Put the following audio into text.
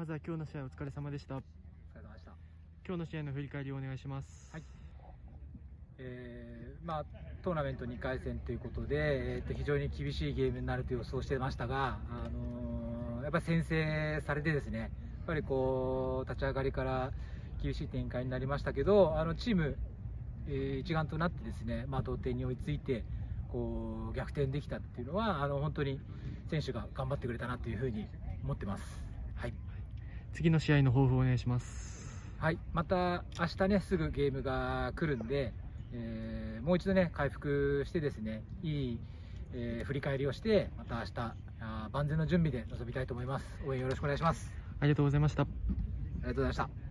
まずは今日の試合お疲れ様でした。お疲れ様でした。今日の試合の振り返りをお願いします。はい。えー、まあトーナメント2回戦ということで、えー、と非常に厳しいゲームになると予想してましたが、あのーやっぱり先制されてですね、やっぱりこう立ち上がりから厳しい展開になりましたけど、あのチーム、えー一丸となってですね、まあ同点に追いついて。こう逆転できたっていうのはあの本当に選手が頑張ってくれたなというふうに思ってます。はい。次の試合の抱負をお願いします。はい、また明日ね、すぐゲームが来るんで、えーもう一度ね、回復してですね、いい、えー振り返りをして、また明日あー万全の準備で臨みたいと思います。応援よろしくお願いします。ありがとうございました。ありがとうございました。